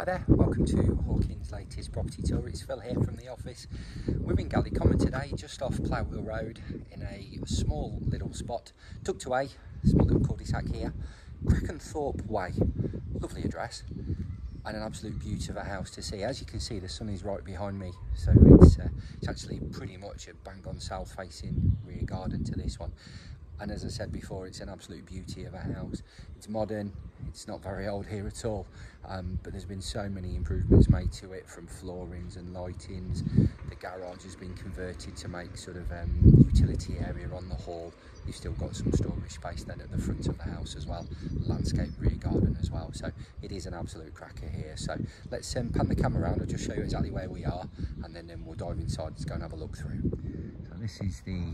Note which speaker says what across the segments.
Speaker 1: Hi there, welcome to Hawkins' latest property tour. It's Phil here from the office. We're in Galley Common today, just off Plough Hill Road, in a small little spot, tucked away, small little cul-de-sac here, Crackenthorpe Way. Lovely address, and an absolute beauty of a house to see. As you can see, the sun is right behind me, so it's, uh, it's actually pretty much a bang-on south-facing rear garden to this one and as I said before it's an absolute beauty of a house. It's modern it's not very old here at all um, but there's been so many improvements made to it from floorings and lightings. The garage has been converted to make sort of um, utility area on the hall. You've still got some storage space then at the front of the house as well landscape rear garden as well. So it is an absolute cracker here. So let's um, pan the camera around. I'll just show you exactly where we are and then, then we'll dive inside let's go and have a look through. So this is the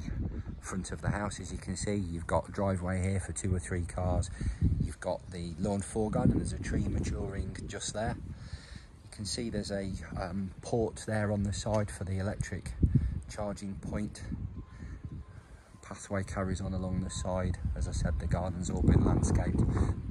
Speaker 1: front of the house as you can see. You've got a driveway here for two or three cars. You've got the lawn foreground and there's a tree maturing just there. You can see there's a um, port there on the side for the electric charging point. Pathway carries on along the side. As I said the garden's all been landscaped.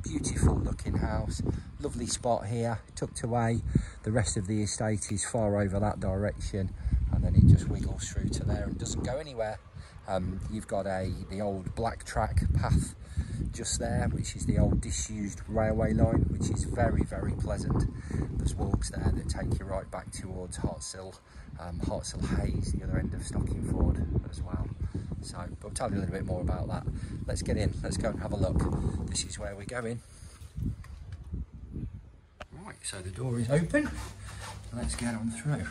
Speaker 1: Beautiful looking house. Lovely spot here. Tucked away. The rest of the estate is far over that direction. And then it just wiggles through to there and doesn't go anywhere um, you've got a the old black track path just there, which is the old disused railway line, which is very, very pleasant. There's walks there that take you right back towards Hartshill, um, Hartshill Hayes, the other end of Stockingford as well. So I'll tell you a little bit more about that. Let's get in, let's go and have a look. This is where we're going. Right, so the door is open. Let's get on through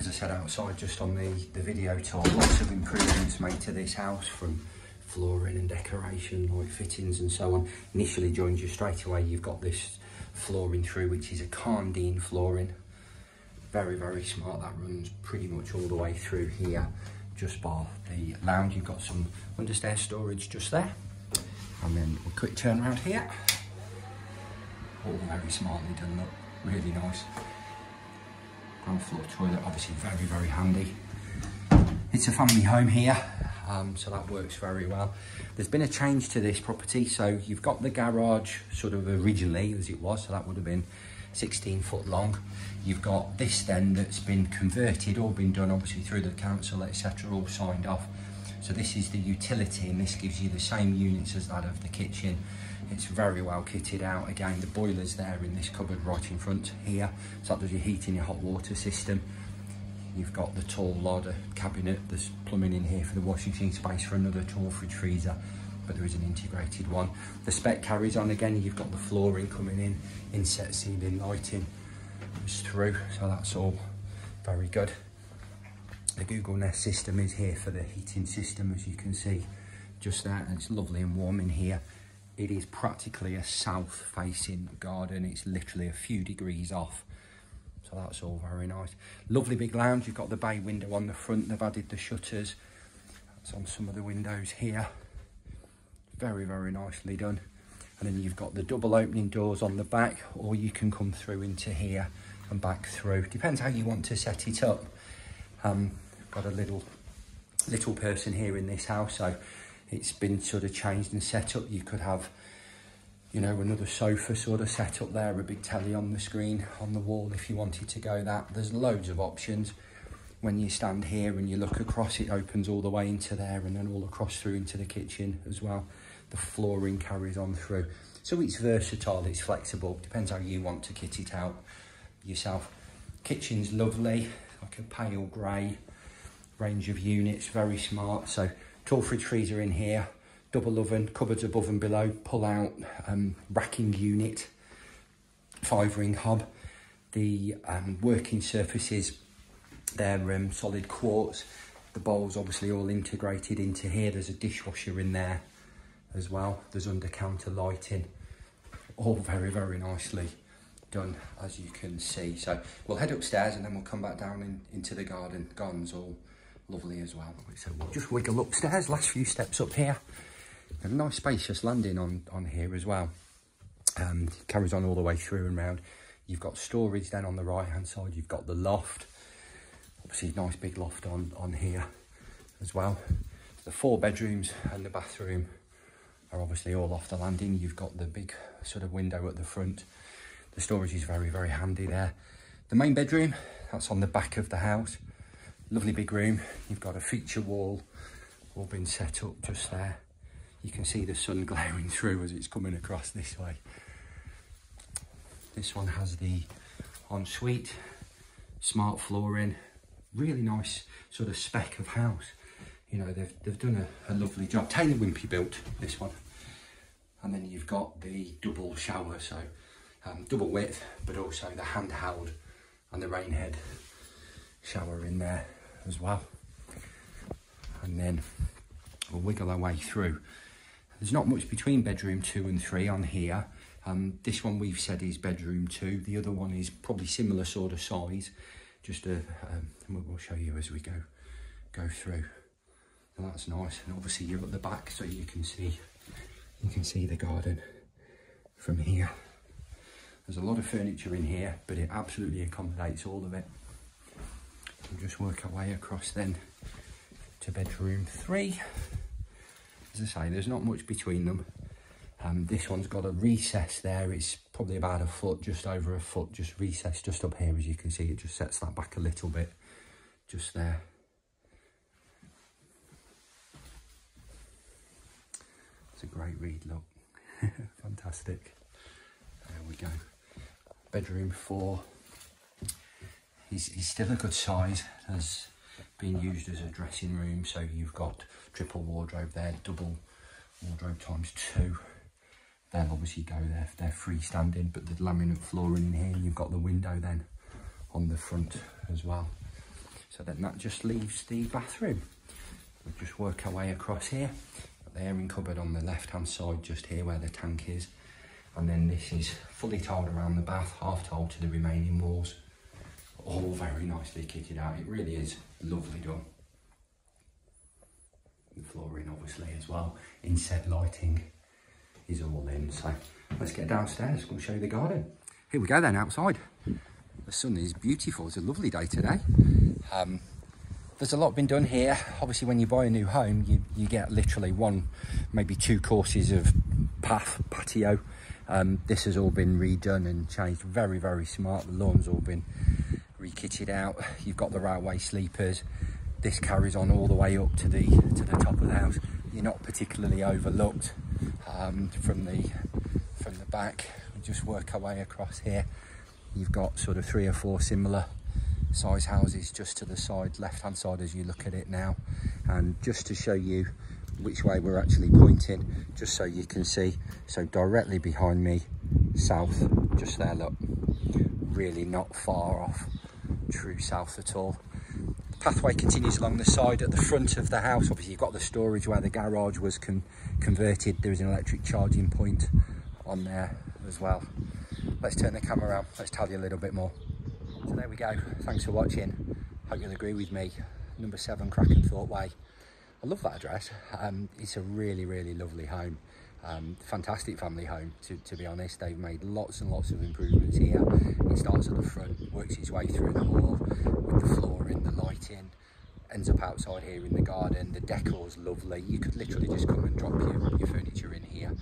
Speaker 1: as I said outside just on the, the video tour, lots of improvements made to this house from flooring and decoration, like fittings and so on. Initially joins you straight away, you've got this flooring through, which is a Karndean flooring. Very, very smart, that runs pretty much all the way through here. Just by the lounge, you've got some understair storage just there. And then a quick turn around here. All very smartly done, look, really nice ground floor toilet, obviously very, very handy. It's a family home here, um, so that works very well. There's been a change to this property, so you've got the garage sort of originally as it was, so that would have been 16 foot long. You've got this then that's been converted, all been done obviously through the council, etc., all signed off. So this is the utility and this gives you the same units as that of the kitchen. It's very well kitted out. Again, the boiler's there in this cupboard right in front here. So that does your heating, your hot water system. You've got the tall larder cabinet. There's plumbing in here for the washing machine space for another tall fridge freezer, but there is an integrated one. The spec carries on again. You've got the flooring coming in, inset ceiling lighting is through. So that's all very good. The Google Nest system is here for the heating system, as you can see just there. And it's lovely and warm in here. It is practically a south-facing garden. It's literally a few degrees off. So that's all very nice. Lovely big lounge. You've got the bay window on the front. They've added the shutters. That's on some of the windows here. Very, very nicely done. And then you've got the double opening doors on the back, or you can come through into here and back through. Depends how you want to set it up. Um, got a little little person here in this house, so it's been sort of changed and set up. You could have, you know, another sofa sort of set up there, a big telly on the screen, on the wall if you wanted to go that. There's loads of options. When you stand here and you look across, it opens all the way into there and then all across through into the kitchen as well. The flooring carries on through. So it's versatile, it's flexible, depends how you want to kit it out yourself. Kitchen's lovely, like a pale grey range of units, very smart. So tall fridge freezer in here, double oven, cupboards above and below, pull out um, racking unit, five ring hob. The um, working surfaces, they're um, solid quartz. The bowls obviously all integrated into here. There's a dishwasher in there as well. There's under counter lighting, all very, very nicely done as you can see. So we'll head upstairs and then we'll come back down in, into the garden. Garden's all lovely as well. So we'll just wiggle upstairs, last few steps up here. A nice spacious landing on, on here as well. Um, carries on all the way through and round. You've got storage then on the right hand side. You've got the loft. Obviously nice big loft on, on here as well. The four bedrooms and the bathroom are obviously all off the landing. You've got the big sort of window at the front. the storage is very, very handy there. The main bedroom, that's on the back of the house. Lovely big room. You've got a feature wall all been set up just there. You can see the sun glaring through as it's coming across this way. This one has the ensuite, smart flooring, really nice sort of spec of house. You know, they've, they've done a, a lovely job. Taylor Wimpey built this one. And then you've got the double shower, so um, double width, but also the handheld and the rain head shower in there as well. And then we'll wiggle our way through. There's not much between bedroom two and three on here. Um, this one we've said is bedroom two. The other one is probably similar sort of size. Just a, um, we'll show you as we go go through. And that's nice. And obviously you're at the back so you can see you can see the garden from here. There's a lot of furniture in here, but it absolutely accommodates all of it. We'll just work our way across then to bedroom three. As I say, there's not much between them. Um, this one's got a recess there. It's probably about a foot, just over a foot, just recessed just up here. As you can see, it just sets that back a little bit, just there. It's a great read, look. Fantastic. There we go. Bedroom four. He's, he's still a good size. Has been used as a dressing room. So you've got triple wardrobe there, double wardrobe times two. They'll obviously go there, they're freestanding, but the laminate flooring in here, you've got the window then on the front as well. So then that just leaves the bathroom. We'll just work our way across here. The airing cupboard on the left hand side, just here where the tank is. And then this is fully tiled around the bath, half tiled to the remaining walls. All very nicely kitted out. It really is lovely done. The flooring obviously as well, inset lighting is all in. So let's get downstairs, we'll show you the garden. Here we go then, outside. The sun is beautiful, it's a lovely day today. Um, there's a lot been done here. Obviously when you buy a new home, you, you get literally one, maybe two courses of path, patio. Um, this has all been redone and changed very, very smart. The lawn's all been re-kitted out. You've got the railway sleepers. This carries on all the way up to the to the top of the house. You're not particularly overlooked um, from the from the back. We just work our way across here. You've got sort of three or four similar size houses just to the side, left hand side as you look at it now. And just to show you which way we're actually pointing, just so you can see. So directly behind me, south, just there, look. Really not far off true south at all. Pathway continues along the side at the front of the house. Obviously you've got the storage where the garage was con converted. There is an electric charging point on there as well. Let's turn the camera around. Let's tell you a little bit more. So there we go. Thanks for watching. Hope you'll agree with me. Number seven Crackenthorpe Way. I love that address. Um, it's a really, really lovely home. Um, fantastic family home, to, to be honest. They've made lots and lots of improvements here. It starts at the front, works its way through the hall with the flooring, the lighting, ends up outside here in the garden. The decor's lovely. You could literally just come and drop your, your furniture in here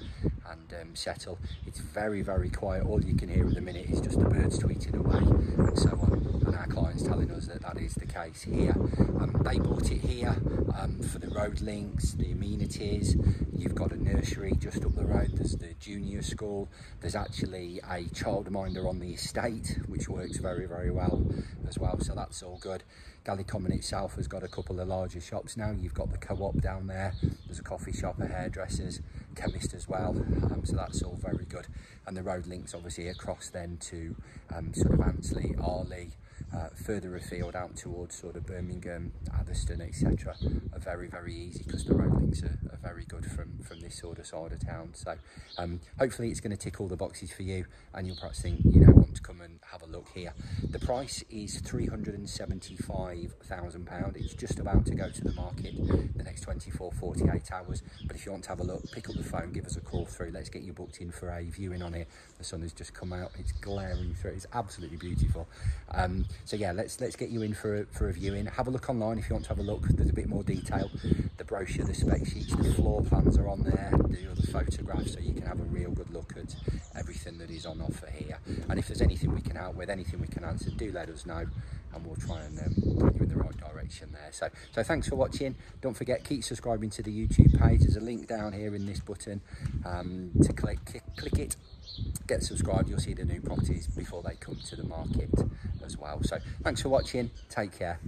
Speaker 1: and um, settle. It's very, very quiet. All you can hear at the minute is just the birds tweeting away and so on. And our clients telling us that that is the case here. Um, they bought it here um, for the road links, the amenities. You've got a nursery just up the road. There's the junior school. There's actually a childminder on the estate, which works very, very well as well. So that's all good. Galley Common itself has got a couple of larger shops now. You've got the co-op down there. There's a coffee shop, a hairdressers, chemist as well. Um, so that's all very good. And the road links obviously across then to um, sort of Ansley, Arley, uh, further afield out towards sort of Birmingham, Atherstone, etc. are very, very easy because the road links are, are, very good from, from this sort of side of town. So um, hopefully it's going to tick all the boxes for you and you'll perhaps think, you know, want to come and have a look here. The price is £375,000. It's just about to go to the market the next 24, 48 hours. But if you want to have a look, pick up the phone, give us a call through. Let's get you booked in for a viewing on it. The sun has just come out. It's glaring through. It's absolutely beautiful. Um, so yeah, let's let's get you in for a, for a viewing. Have a look online if you want to have a look. There's a bit more detail. The brochure, the spec sheets, the floor plans are on there. The other photographs, so you can have a real good look at everything that is on offer here. And if there's anything we can help with, anything we can answer, do let us know, and we'll try and um, point you in the right direction there. So so thanks for watching. Don't forget keep subscribing to the YouTube page. There's a link down here in this button um, to click click it get subscribed you'll see the new properties before they come to the market as well so thanks for watching take care